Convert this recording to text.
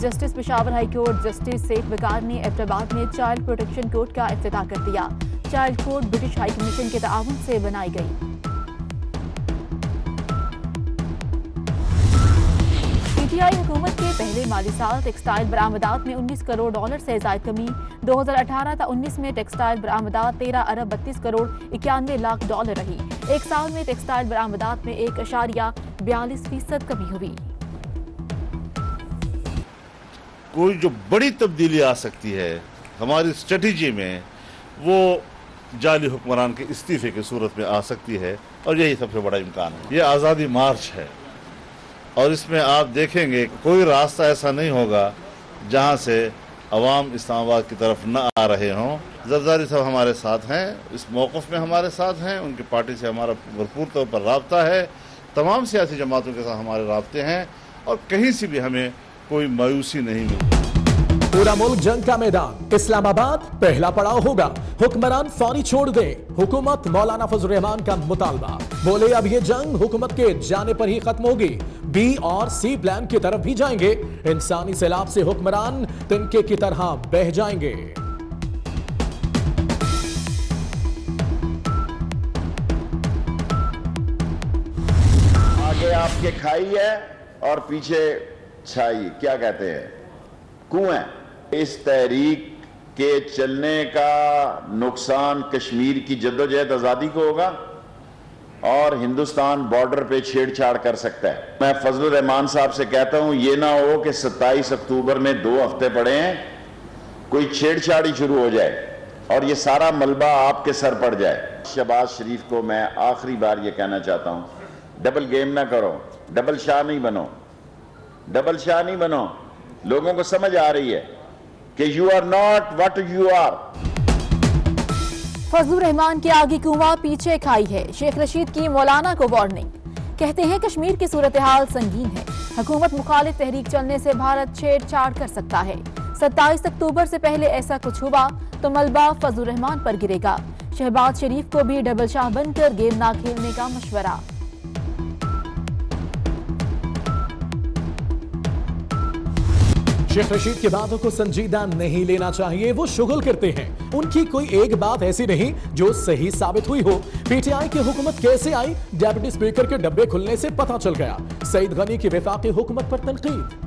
Justice Peshawar high court justice Saif Waqar نے ایبٹاباد میں child protection court کا افتتاح کر دیا۔ Child court British high commission کے تعاون سے بنائی گئی۔ پی ٹی آئی حکومت کے پہلے مالی سال ٹیکسٹائل برآمدات میں انیس کروڑ ڈالر سے زائد کمی۔ دو ہزار اٹھارہ تا انیس میں ٹیکسٹائل برآمدات تیرہ ارب بتیس کروڑ اکیانوے لاکھ ڈالر رہی۔ ایک سال میں ٹیکسٹائل برآمدات میں ایک اشاریہ بیالیس فیصد کمی ہوئی۔ کوئی جو بڑی تبدیلی آ سکتی ہے ہماری اسٹریٹجی میں وہ جعلی حکمران کے استعفے کی صورت میں آ سکتی ہے اور یہی سب سے بڑا امکان ہے۔ یہ آزادی مارچ ہے۔ اور اس میں آپ دیکھیں گے کوئی راستہ ایسا نہیں ہوگا جہاں سے عوام اسلام آباد کی طرف نہ آ رہے ہوں۔ زرداری صاحب ہمارے ساتھ ہیں، اس موقف میں ہمارے ساتھ ہیں، ان کی پارٹی سے ہمارا بھرپور طور پر رابطہ ہے۔ تمام سیاسی جماعتوں کے ساتھ ہمارے رابطے ہیں اور کہیں سے بھی ہمیں کوئی مایوسی نہیں ملتا پورا ملک جنگ کا میدان اسلام آباد پہلا پڑاؤ ہوگا۔ حکمران فوری چھوڑ دیں۔ حکومت مولانا فضل رحمان کا مطالبہ۔ بولے اب یہ جنگ حکومت کے جانے پر ہی ختم ہوگی۔ بی اور سی پلان کی طرف بھی جائیں گے۔ انسانی سیلاب سے حکمران تنکے کی طرح بہ جائیں گے۔ آگے آپ کے کھائی ہے اور پیچھے اچھائی، کیا کہتے ہیں؟ کنویں۔ اس تحریک کے چلنے کا نقصان کشمیر کی جدوجہد آزادی کو ہوگا اور ہندوستان بارڈر پہ چھیڑ چھاڑ کر سکتا ہے۔ میں فضل الرحمان صاحب سے کہتا ہوں، یہ نہ ہو کہ ستائیس اکتوبر میں دو ہفتے پڑے ہیں، کوئی چھیڑ چھاڑ ہی شروع ہو جائے اور یہ سارا ملبہ آپ کے سر پڑ جائے۔ شہباز شریف کو میں آخری بار یہ کہنا چاہتا ہوں ڈبل گیم نہ کرو ڈبل شاہ نہیں بنو۔ ڈبل شاہ نہیں بنو۔ لوگوں کو سمجھ آ رہی ہے کہ you are not what you are Fazal Rehman کے آگے کنواں پیچھے کھائی ہے۔ شیخ رشید کی مولانا کو وارننگ کہتے ہیں کشمیر کی صورتحال سنگین ہے۔ حکومت مخالف تحریک چلنے سے بھارت چھیڑ چھاڑ کر سکتا ہے۔ ستائیس اکتوبر سے پہلے ایسا کچھ ہوا تو ملبہ فضل رحمان پر گرے گا۔ شہباز شریف کو بھی ڈبل شاہ بن کر گیم نہ کھیلنے کا مشورہ۔ شیخ رشید کے باتوں کو سنجیدہ نہیں لینا چاہیے، وہ شغل کرتے ہیں۔ ان کی کوئی ایک بات ایسی نہیں جو صحیح ثابت ہوئی ہو۔ پی ٹی آئی کی حکومت کیسے آئی؟ ڈیپٹی سپیکر کے ڈبے کھلنے سے پتہ چل گیا۔ سعید غنی کی وفاقی حکومت پر تنقید۔